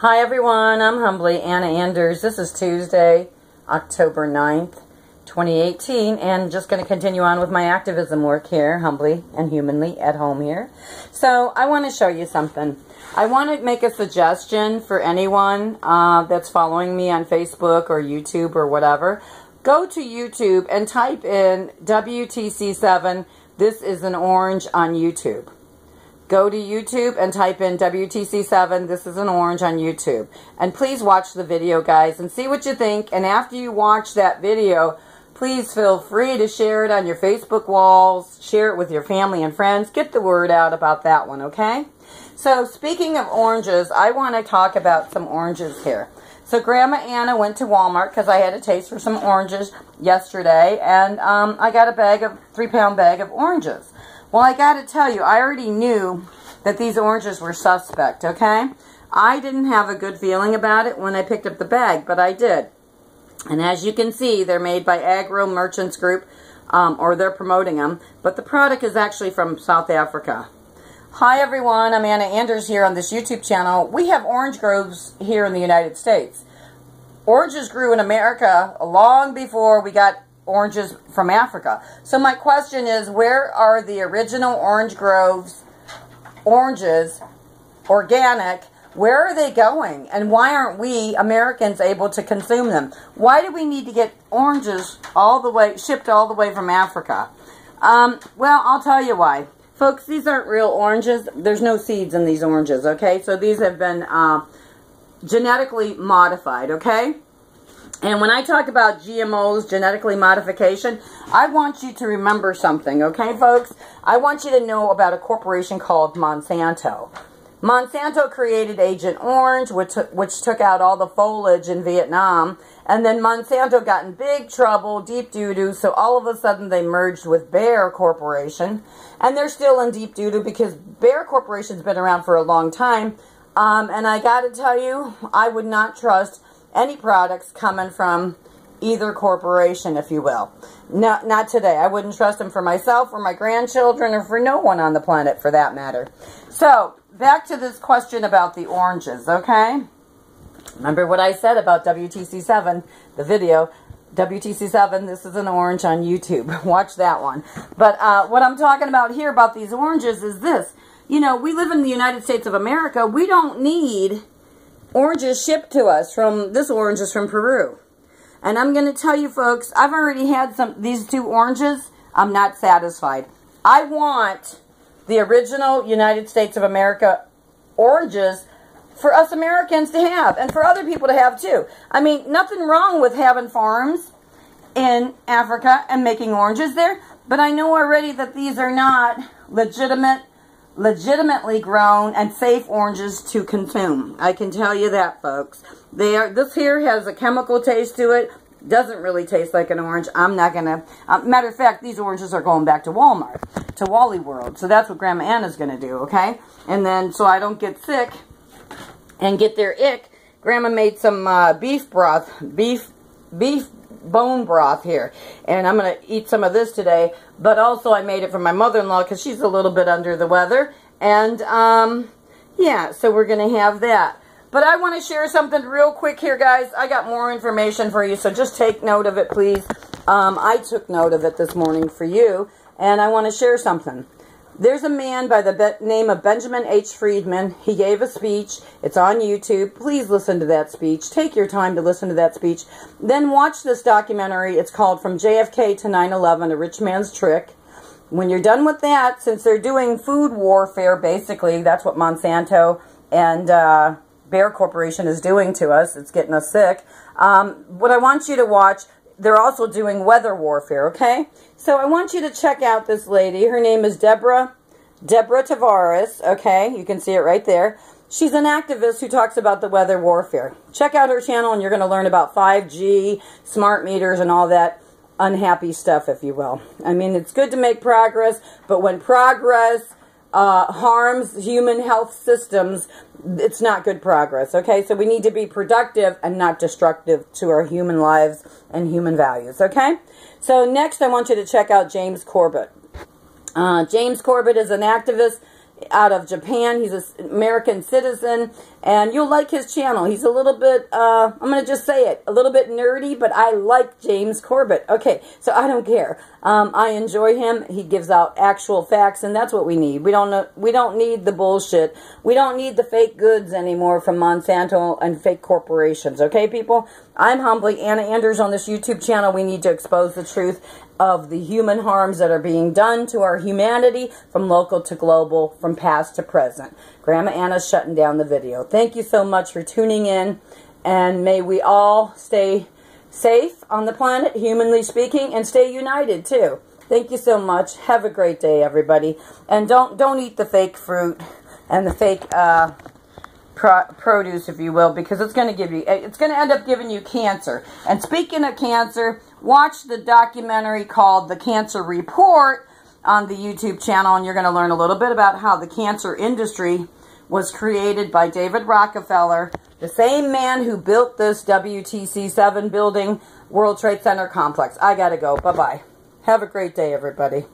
Hi everyone, I'm Humbly Anna Anders. This is Tuesday, October 9th, 2018, and just going to continue on with my activism work here, humbly and humanly at home here. So I want to show you something. I want to make a suggestion for anyone uh, that's following me on Facebook or YouTube or whatever. Go to YouTube and type in WTC7, this is an orange on YouTube. Go to YouTube and type in WTC7, this is an orange on YouTube. And please watch the video, guys, and see what you think. And after you watch that video, please feel free to share it on your Facebook walls, share it with your family and friends. Get the word out about that one, okay? So speaking of oranges, I want to talk about some oranges here. So Grandma Anna went to Walmart because I had a taste for some oranges yesterday, and um, I got a bag of, three-pound bag of oranges. Well, I got to tell you, I already knew that these oranges were suspect, okay? I didn't have a good feeling about it when I picked up the bag, but I did. And as you can see, they're made by Agro Merchants Group, um, or they're promoting them, but the product is actually from South Africa. Hi everyone, I'm Anna Anders here on this YouTube channel. We have orange groves here in the United States. Oranges grew in America long before we got oranges from Africa. So my question is, where are the original orange groves, oranges, organic, where are they going? And why aren't we, Americans, able to consume them? Why do we need to get oranges all the way, shipped all the way from Africa? Um, well, I'll tell you why. Folks, these aren't real oranges. There's no seeds in these oranges, okay? So these have been uh, genetically modified, okay? And when I talk about GMOs, genetically modification, I want you to remember something, okay, folks? I want you to know about a corporation called Monsanto. Monsanto created Agent Orange, which, which took out all the foliage in Vietnam. And then Monsanto got in big trouble, deep doo-doo, so all of a sudden they merged with Bayer Corporation. And they're still in deep doo-doo because Bayer Corporation's been around for a long time. Um, and I got to tell you, I would not trust any products coming from either corporation, if you will. Not, not today. I wouldn't trust them for myself or my grandchildren or for no one on the planet for that matter. So, back to this question about the oranges, okay? Remember what I said about WTC7, the video. WTC7, this is an orange on YouTube. Watch that one. But uh, what I'm talking about here about these oranges is this. You know, we live in the United States of America. We don't need oranges shipped to us from, this orange is from Peru. And I'm going to tell you folks, I've already had some these two oranges. I'm not satisfied. I want the original United States of America oranges for us Americans to have and for other people to have too. I mean, nothing wrong with having farms in Africa and making oranges there, but I know already that these are not legitimate legitimately grown and safe oranges to consume. I can tell you that, folks. They are. This here has a chemical taste to it. Doesn't really taste like an orange. I'm not going to... Uh, matter of fact, these oranges are going back to Walmart, to Wally World. So that's what Grandma Anna's going to do, okay? And then, so I don't get sick and get their ick, Grandma made some uh, beef broth, beef, beef bone broth here. And I'm going to eat some of this today. But also I made it for my mother-in-law because she's a little bit under the weather. And, um, yeah, so we're going to have that. But I want to share something real quick here, guys. I got more information for you, so just take note of it, please. Um, I took note of it this morning for you, and I want to share something. There's a man by the name of Benjamin H. Freedman. He gave a speech. It's on YouTube. Please listen to that speech. Take your time to listen to that speech. Then watch this documentary. It's called From JFK to 9-11, A Rich Man's Trick. When you're done with that, since they're doing food warfare, basically, that's what Monsanto and uh, Bayer Corporation is doing to us. It's getting us sick. Um, what I want you to watch they're also doing weather warfare, okay? So I want you to check out this lady. Her name is Deborah, Deborah Tavares, okay? You can see it right there. She's an activist who talks about the weather warfare. Check out her channel and you're going to learn about 5G, smart meters, and all that unhappy stuff, if you will. I mean, it's good to make progress, but when progress uh, harms human health systems, it's not good progress, okay? So we need to be productive and not destructive to our human lives and human values, okay? So next I want you to check out James Corbett. Uh, James Corbett is an activist out of Japan. He's an American citizen, and you'll like his channel. He's a little bit, uh, I'm going to just say it, a little bit nerdy, but I like James Corbett. Okay, so I don't care. Um, I enjoy him. He gives out actual facts, and that's what we need. We don't know, we don't need the bullshit. We don't need the fake goods anymore from Monsanto and fake corporations. Okay, people? I'm humbly Anna Anders on this YouTube channel. We need to expose the truth of the human harms that are being done to our humanity from local to global, from past to present. Grandma Anna's shutting down the video. Thank you so much for tuning in, and may we all stay safe on the planet, humanly speaking, and stay united too. Thank you so much. Have a great day, everybody. And don't don't eat the fake fruit and the fake uh, pro produce, if you will, because it's going to give you, it's going to end up giving you cancer. And speaking of cancer, watch the documentary called The Cancer Report on the YouTube channel, and you're going to learn a little bit about how the cancer industry was created by David Rockefeller, the same man who built this WTC 7 building World Trade Center complex. I got to go. Bye-bye. Have a great day, everybody.